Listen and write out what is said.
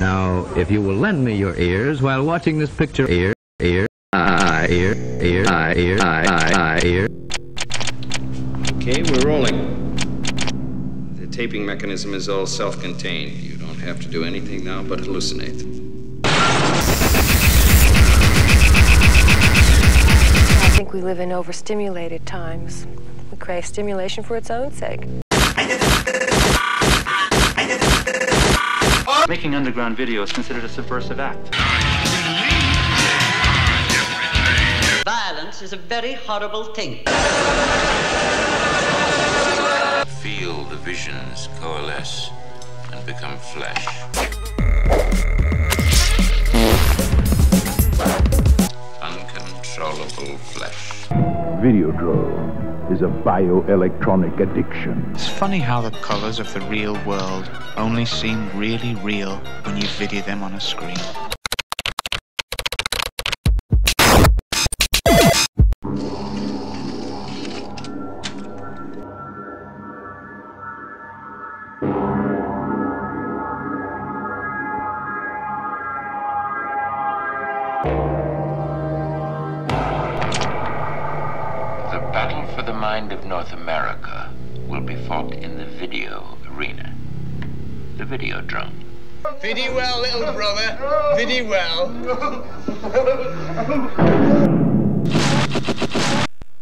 Now, if you will lend me your ears while watching this picture, ear, ear, eye, ear, ear, eye, ear, eye, eye, eye, ear. Okay, we're rolling. The taping mechanism is all self-contained. You don't have to do anything now but hallucinate. I think we live in overstimulated times. We crave stimulation for its own sake. Making underground video is considered a subversive act. Violence is a very horrible thing. Feel the visions coalesce and become flesh. Uncontrollable flesh. Video Videodrome is a bioelectronic addiction. It's funny how the colors of the real world only seem really real when you video them on a screen. The battle for the mind of North America will be fought in the video arena. The Videodrome. Very well, little brother. Very well.